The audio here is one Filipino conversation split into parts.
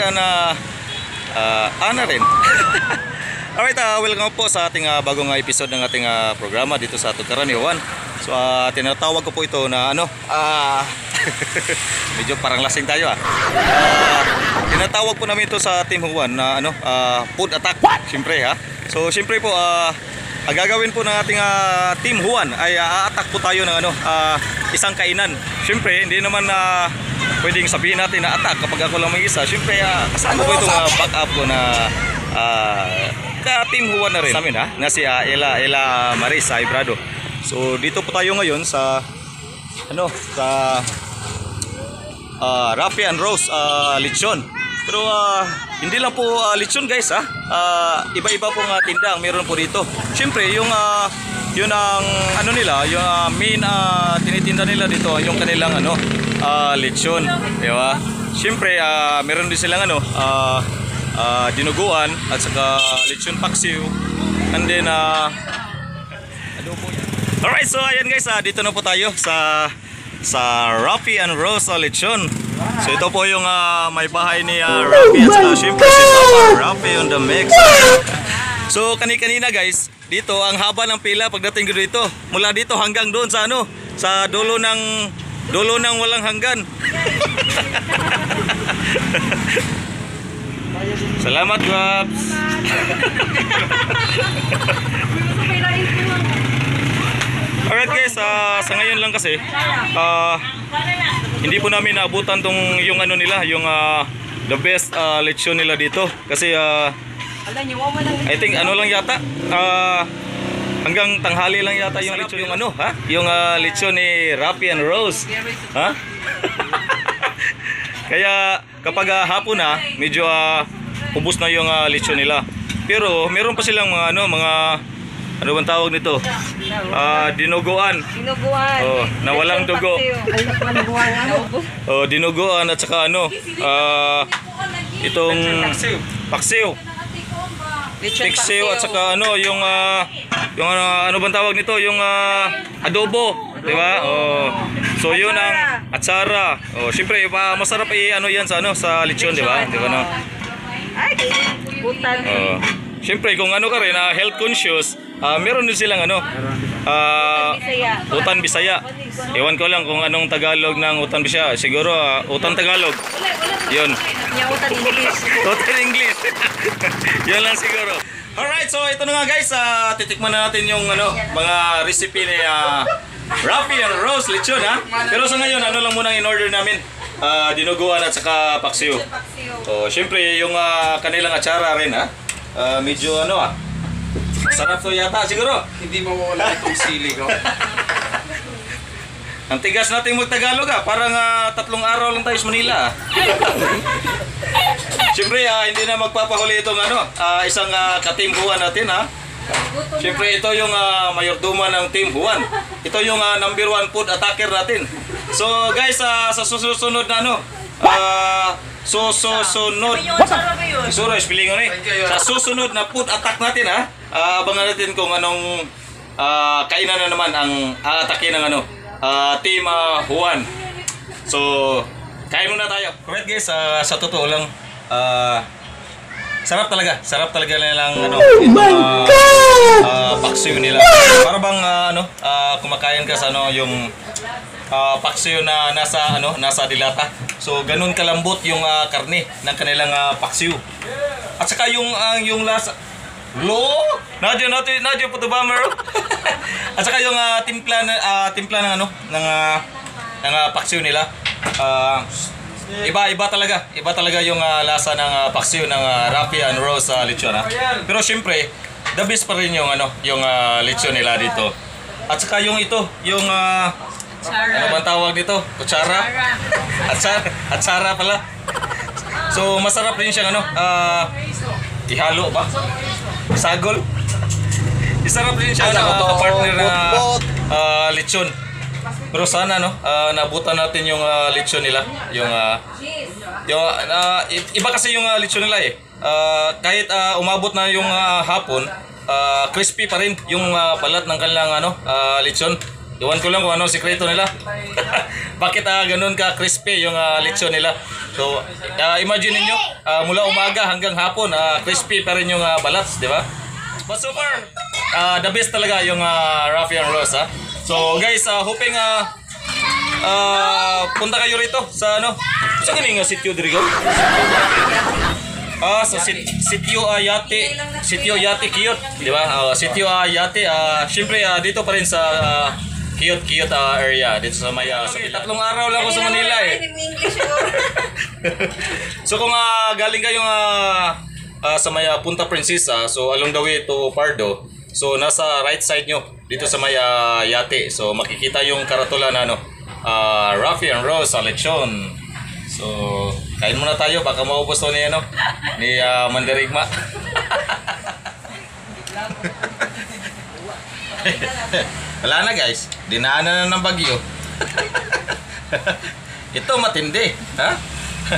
dan uh, uh, ana rin. Alright, uh, welcome po sa ating uh, bagong uh, episode ng ating uh, programa dito sa Tukaraniwan. So, uh, tinatawag ko po ito na ano, ah, medyo parang lasing tayo ah. Ah, tinatawag po namin ito sa Team Juan na ano, ah, food attack. Siyempre ha. So, siyempre po, ah, ang gagawin po ng ating ah, Team Juan ay ah, a-attack po tayo ng ano, ah, isang kainan. Siyempre, hindi naman na pwedeng sabihin natin na attack kapag ako lang mag-isa. Siyempre, ah, kasama po itong ah, backup ko na ah, ka Team Juan na rin. Sa amin ha, na si ah, Ella, Ella Marisa Ibrado. So, dito po tayo ngayon sa ano, sa uh, Rafi and Rose uh, lechon. Pero ah, hindi lang po ah, lechon guys ha. Ah, iba-iba pong uh, tinda meron po dito. Siyempre yung ah, yun ang ano nila, yung ah, main ah, tinitinda nila dito, yung kanilang ano, ah, lechon, di ba? Siyempre ah, meron din silang ano, ah, ah, dinuguan at saka lechon paksiw. And then ah, adobo. Alright, so ayan guys, ah, dito na po tayo sa sa Rafi and Rose ah, Lechon. So ito po yung ah, may bahay ni ah, Rafi at saka syempre si Rafi on the mix. So kani-kanina guys, dito ang haba ng pila pagdating ko dito. Mula dito hanggang doon sa ano, sa dulo ng dulo ng walang hanggan. Salamat, Gabs. Alright guys, ah, sa ngayon lang kasi ah, hindi po namin naabutan tong yung ano nila, yung ah, the best ah, lechon nila dito kasi ah, I think ano lang yata ah, hanggang tanghali lang yata yung lechon yung ano ha? Yung ah, lechon ni Rafi and Rose ha? Kaya kapag ah, hapon na medyo ah, ubos na yung ah, lechon nila. Pero meron pa silang mga ano mga ano bang tawag nito? Ah, dinuguan. Sinuguan. Oh, na walang dugo. Oh, dinuguan at saka ano, ah, itong paksiw. Paksiw at saka ano, yung ah, yung ah, ano bang tawag nito, yung ah, adobo, di ba? Oh. So yun ang atsara. Oh, syempre pa masarap i ano 'yan sa ano sa lechon, di ba? Di ba no? Ay, butan. Oh. Syempre kung ano ka rin, ah, health conscious, ah, meron din silang ano, Bisaya. Utan Bisaya. Ewan ko lang kung anong Tagalog ng Utan Bisaya. Siguro ah, Utan Tagalog. Yun. Nyautan English. Utan English. Yun lang siguro. Alright, so ito na nga guys. ah, titikman na natin yung ano, mga recipe ni ah, Rafi and Rose Lechon ha. Pero sa ngayon, ano lang muna in order namin. Ah, dinuguan at saka paksiw. So, syempre yung ah, kanilang atsara rin ha. Ah, medyo ano ah. Sarap to yata siguro. Hindi mawawala itong sili ko. Ang tigas natin mag-Tagalog ah, parang ah, tatlong araw lang tayo sa Manila. ah. Siyempre, ah, hindi na magpapahuli itong ano, ah, isang uh, ka-team Juan natin ha. Siyempre, ito yung ah, mayorduma ng Team Juan. Ito yung ah, number one food attacker natin. So guys, ah, sa susunod na ano, ah, susunod, Suro, spelling ano eh. Sa susunod na food attack natin ha, ah, abangan natin kung anong ah, kainan na naman ang aatake ng ano, ah, Team ah, Juan. So, kain muna tayo. Alright guys, ah, sa totoo lang, ah, sarap talaga. Sarap talaga nilang ano, itong ah, ah, paksiw nila. Para bang ah, ano, ah, kumakain ka sa ano, yung ah, paksiw na nasa ano, nasa dilata. So, ganun kalambot yung ah, karne ng kanilang ah, paksiw. At saka yung ang yung lasa Lo! Nadyo, nadyo, nadyo po to bomber. At saka yung ah, timpla na ah, timpla ng ano, ng ah, ng ah, paksiw nila. Ah, iba iba talaga. Iba talaga yung ah, lasa ng ah, paksiw ng uh, Rafi and Rose uh, lechon ha. Pero syempre, the best pa rin yung ano, yung ah, lechon nila dito. At saka yung ito, yung ah, ano bang tawag dito? Kutsara? Atsara, atsara pala. So masarap rin siyang ano, ah, ihalo ba? Sagol. Isarap rin siya ano, partner na ah, lechon. Pero sana no, ah, nabutan natin yung ah, lechon nila, yung ah, yung i- iba kasi yung ah, lechon nila eh. Ah, kahit ah, umabot na yung ah, hapon, ah, crispy pa rin yung ah, balat ng kanilang ano, ah, lechon. Iwan ko lang kung ano sikreto nila. Bakit ah, ganun ka crispy yung ah, lechon nila. So, ah, imagine niyo mula umaga hanggang hapon, ah, crispy pa rin yung ah, balat, di ba? But so ah, the best talaga yung uh, Rafi and Rose, ha? So, guys, ah, hoping ah, ah, punta kayo rito sa ano? Sa galing nga sitio diri? Ah, sa sit sitio Ayate, sitio Yate Kiyot, di ba? Ah, sitio Ayate, ah, syempre ah, dito pa rin sa uh, Kiyot Kiyot ah, area dito sa may ah, sa tatlong araw lang ako sa Manila eh. Oh. So kung ah, galing kayong ah, ah, sa may ah, Punta Princesa, so along the way to Pardo, so nasa right side nyo dito sa may ah, Yate. So makikita yung karatula na ano, ah, Rafi and Rose sa lechon. So kain muna tayo baka maubos to ni ano ni ah, Mandirigma. Wala na guys, dinaanan na ng bagyo. Ito matindi, ha?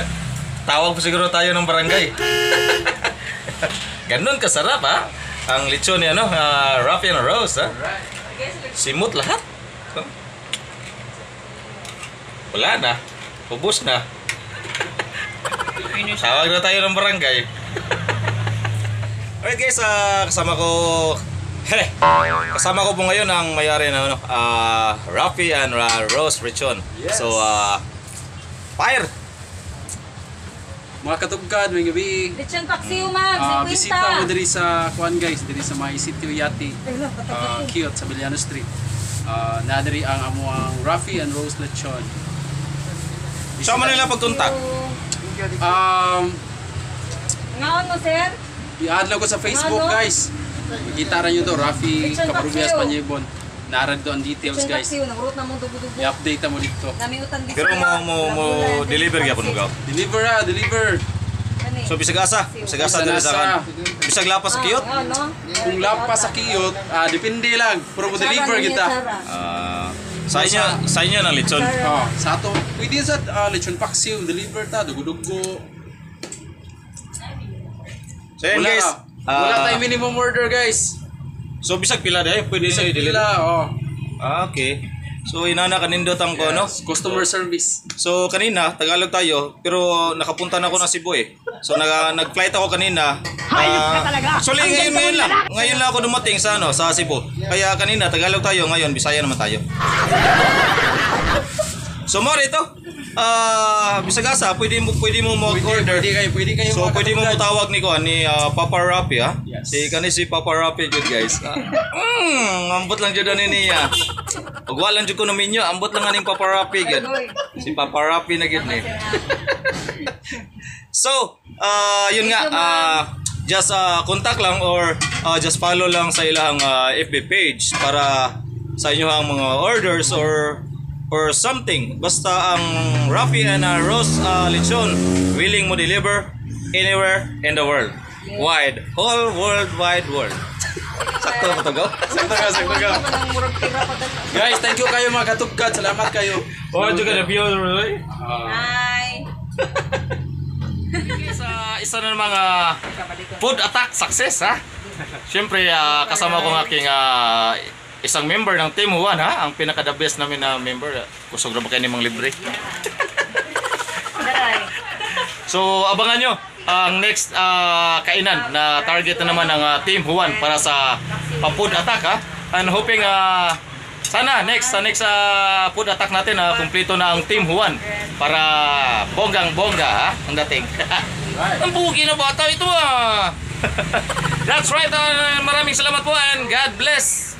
Tawag po siguro tayo ng barangay. Ganun kasarap ha. Ang lechon ni ano, uh, Rafi and Rose ha. Simut lahat. So, wala na. Ubus na. Tawag na tayo ng barangay. Alright guys, ah, kasama ko Hele, kasama ko po ngayon ang mayari na ano, ah, Rafi and ah, Rose Lechon. Yes. So, ah, fire! Mga katugkad, may gabi. Lechon paksiw, ma'am. Ah, 50. bisita mo diri sa Kuan guys, diri sa may Sitio Yati, uh, Kiyot sa Biliano Street. Uh, nadiri ang amuang Rafi and Rose Lechon. Saan mo nila pagtuntak? Um, Ngaon mo, sir? i-add lang ko sa Facebook guys. Makikita rin nyo to, Rafi Paksiw. Panyebon. Narad doon details guys. Nagrot na mong dugo-dugo. I-update mo dito. Namiutan di Pero mo mo mo deliver gyapon mo gaw. Deliver ah, deliver. So bisag asa, bisag asa diri sa kan. Bisag lapas sa kiyot. Ah? Kung lapa sa Kiyot, ah, depende lang. Pero mo deliver kita. Ah, sa inyo, sa inyo ng lechon. Oh, sa ato, pwede sa uh, lechon paksiw, deliver ta, dugo-dugo. So yan guys. Wala ah, tayong minimum order guys. So bisag pila dai pwede sa i-deliver. Pila, oh. Ah, okay. So inana kanindot ang ko no. Customer service. So kanina Tagalog tayo pero nakapunta na ako ng Cebu eh. So nag nag-flight ako kanina. Ah, Actually ngayon ngayon lang. Ngayon lang ako dumating sa ano sa Cebu. Kaya kanina Tagalog tayo, ngayon Bisaya naman tayo. So mo ito. Ah, bisag asa pwede mo pwede mo mag-order. Pwede kayo, pwede kayo. So pwede mo mutawag ni ko ni ah, Papa Rapi ha. Yes. Si kani si Papa Rapi jud guys. Ah, mm, ambot lang jud ani niya. Ug wala jud ko na minyo, ambot lang aning Papa Rapi gid. Si Papa Rapi na gid ni. So, ah yun nga ah just ah, contact lang or ah, just follow lang sa ilang ah, FB page para sa inyo ang mga orders or or something. Basta ang Rafi and uh, Rose uh, Lechon willing mo deliver anywhere in the world. Wide. Whole world wide world. Sakto to go? Sakto ka, sakto ka. Guys, thank you kayo mga katugkad. Salamat kayo. Oh, juga na view? Ah, Hi. sa isa na ng mga food attack success ha. Siyempre ah, kasama ko ng aking ah, isang member ng Team Juan ha, ang pinaka the best namin na member. Kusog na ba kayo ni mga libre? So abangan nyo ang next ah, kainan na target na naman ng ah, Team Juan para sa pa-food attack ha. And hoping ah, sana next sa next ah, food attack natin na kumpleto na ang Team Juan para bonggang bongga ha ang dating. ang pugi na bata ito ah. That's right. ah, maraming salamat po and God bless.